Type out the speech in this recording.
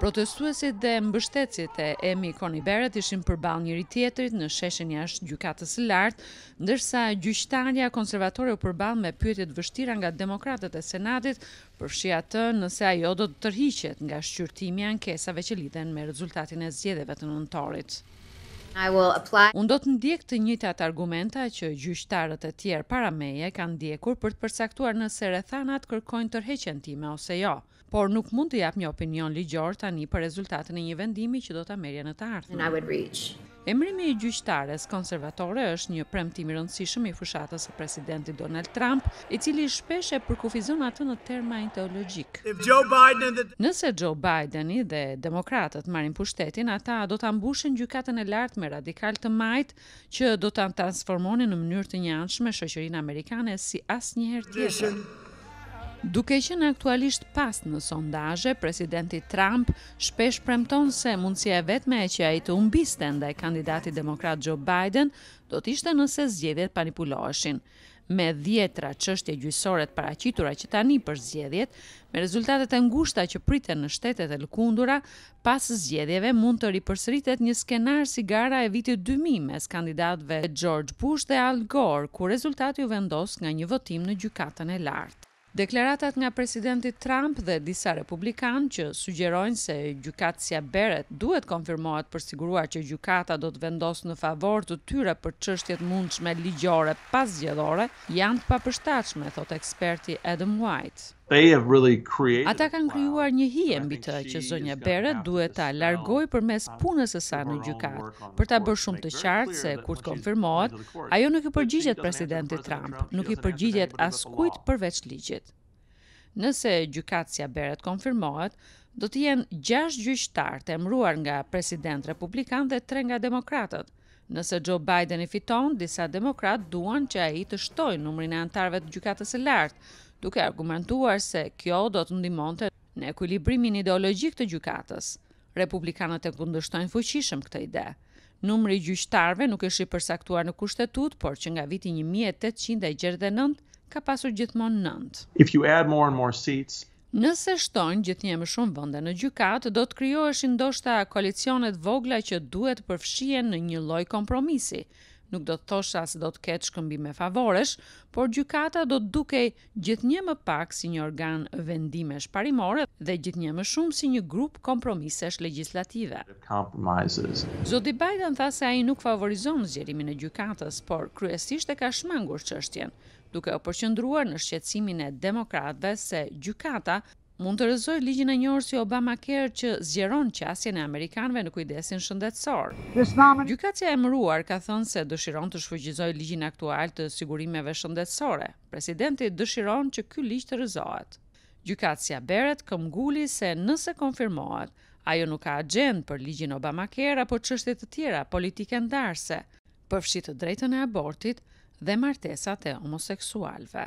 Protestuesit dhe mbështetësit e Amy Coney Barrett ishin përballë njëri-tjetrit në sheshin jashtë Gjykatës së Lartë, ndërsa gjyqtarja konservatore u përball me pyetje të vështira nga demokratët e Senatit, përfshirë atë nëse ajo do të tërhiqet nga shqyrtimi i ankesave që lidhen me rezultatin e zgjedhjeve të nëntorit. Unë do të ndjek të njëjtat argumenta që gjyqtarët e tjerë para meje kanë ndjekur për të përcaktuar nëse rrethanat kërkojnë tërheqjen time ose jo. Por nuk mund të jap një opinion ligjor tani për rezultatin e një vendimi që do ta merrja në të ardhmen. Emërimi i gjyqtares konservatore është një premtim i rëndësishëm i fushatës së Presidentit Donald Trump I cili shpesh e përkufizon atë në terma ideologjikë. Nëse Xho Bajdeni dhe demokratët marrin pushtetin, ata do ta mbushin Gjykatën e Lartë me radikalë të majtë që do ta transformonin në mënyrë të njëanshme shoqërinë amerikane si asnjëherë tjetër. Duke qenë aktualisht pas në sondazhe, presidenti Trump shpesh premton se mundësia e vetme që ai të humbiste ndaj kandidatit demokrat Xho Bajden do të ishte nëse zgjedhjet manipuloheshin. me dhjetëra çështje gjyqësore të paraqitura që tani për zgjedhjet, me rezultatet e ngushta që priten në shtetet e lëkundura, pas zgjedhjeve mund të ripërsëritet një skenar si gara e vitit 2000 mes kandidatëve George Bush dhe Al Gore, ku rezultati u vendos nga një votim në Gjykatën e Lartë. Deklaratat nga Presidenti Trump dhe disa republikanë që sugjerojnë se gjykatësja Barrett duhet të konfirmohet për të siguruar që gjykata do të vendosë në favor të tyre për çështje të mundshme ligjore paszgjedhore janë të papërshtatshme, thotë eksperti Adam White. Ata kanë krijuar një hije mbi të që zonja Barrett duhet ta largojë përmes punës së saj në gjykatë, për ta bërë shumë të qartë se kur të konfirmohet, Ajo nuk i përgjigjet presidentit Trump, nuk i përgjigjet askujt përveç ligjit. Nëse gjykatësja Barrett konfirmohet, do të jenë 6 gjyqtarë të emëruar nga presidentë republikanë dhe 3 nga demokratët. Nëse Joe Bideni fiton, disa demokratë duan që ai të shtojë numrin e anëtarëve të Gjykatës së Lartë, duke argumentuar se kjo do të ndihmonte në ekuilibrimin ideologjik të gjykatës. Republikanët e kundërshtojnë fuqishëm këtë ide. Numri i gjyqtarëve nuk është i përcaktuar në Kushtetutë, por që nga viti një mijë e tetëqind e gjashtëdhjetë e nëntë ka pasur gjithmonë nëntë. If you add more and more seats, Nëse shton gjithnjë e më shumë vende në Gjykatë, do të krijoheshin ndoshta koalicione të vogla që duhet të përfshihen në një lloj kompromisi. Nuk do të thosha se do të ketë shkëmbime favoresh, por Gjykata do të dukej gjithnjë më pak si një organ vendimesh parimore dhe gjithnjë më shumë si një grup kompromisesh legjislative. Zoti Biden tha se ai nuk favorizon zgjerimin e gjykatës, por kryesisht e ka shmangur çështjen, duke u përqendruar në shqetësimin e demokratëve se gjykata, mund të rrëzojë ligjin e njohur si Obamacare që zgjeron qasjen e amerikanëve në kujdesin shëndetësor. Gjykatësja e emëruar ka thënë se dëshiron të shfuqizojë ligjin aktual të sigurimeve shëndetësore. Presidenti dëshiron që ky ligj të rrëzohet. Gjykatësja Barrett këmbënguli se nëse konfirmohet, ajo nuk ka axhendë për ligjin Obamacare apo çështje të tjera politike ndarëse, përfshi të drejtën e abortit dhe martesat e homoseksualëve.